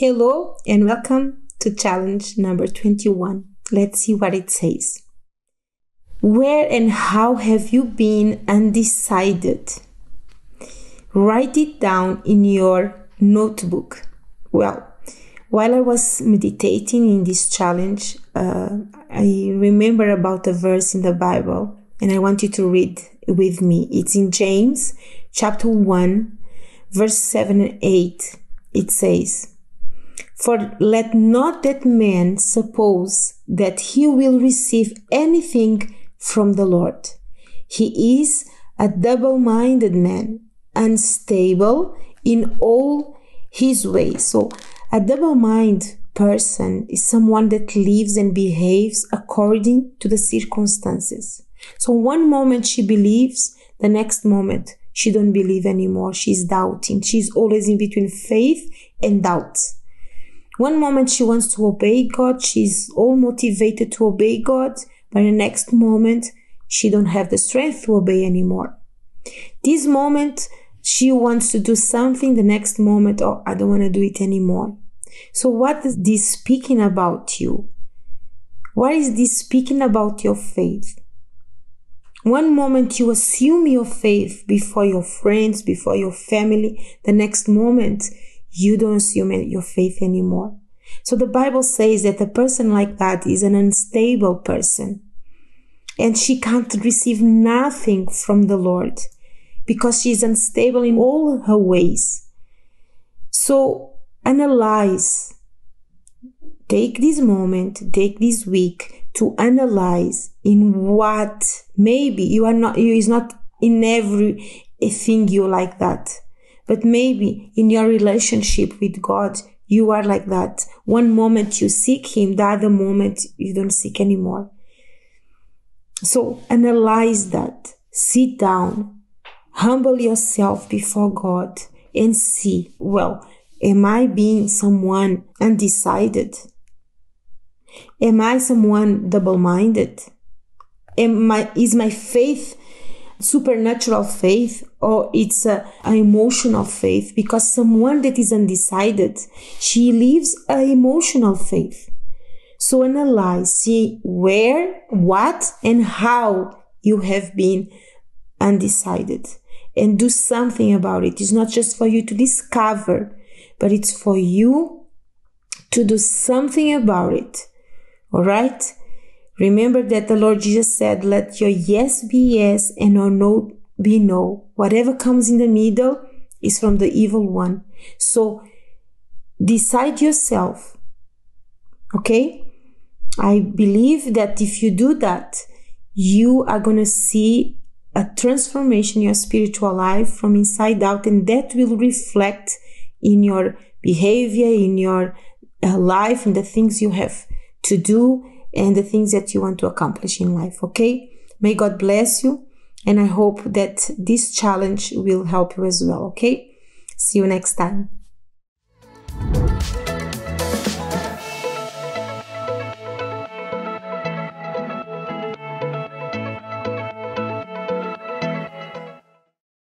Hello and welcome to challenge number 21. Let's see what it says. Where and how have you been undecided? Write it down in your notebook. Well, while I was meditating in this challenge, uh, I remember about a verse in the Bible and I want you to read with me. It's in James chapter 1, verse 7 and 8. It says, For let not that man suppose that he will receive anything from the Lord. He is a double minded man, unstable in all his ways. So, a double minded person is someone that lives and behaves according to the circumstances. So one moment she believes, the next moment she don't believe anymore. She's doubting. She's always in between faith and doubt. One moment she wants to obey God, she's all motivated to obey God, but the next moment she don't have the strength to obey anymore. This moment she wants to do something, the next moment, oh, I don't want to do it anymore. So what is this speaking about you? What is this speaking about your faith? One moment you assume your faith before your friends, before your family. The next moment you don't assume your faith anymore. So the Bible says that a person like that is an unstable person and she can't receive nothing from the Lord because she is unstable in all her ways. So analyze. Take this moment, take this week to analyze in what maybe you are not, you is not in every thing you like that. But maybe in your relationship with God, you are like that. One moment you seek Him, the other moment you don't seek anymore. So analyze that. Sit down. Humble yourself before God and see, well, Am I being someone undecided? Am I someone double minded? Am my, is my faith supernatural faith or it's a, a, emotional faith? Because someone that is undecided, she lives a emotional faith. So analyze, see where, what, and how you have been undecided and do something about it. It's not just for you to discover but it's for you to do something about it. All right? Remember that the Lord Jesus said, let your yes be yes and your no be no. Whatever comes in the middle is from the evil one. So decide yourself. Okay? I believe that if you do that, you are going to see a transformation in your spiritual life from inside out, and that will reflect in your behavior, in your uh, life, and the things you have to do and the things that you want to accomplish in life. Okay. May God bless you. And I hope that this challenge will help you as well. Okay. See you next time.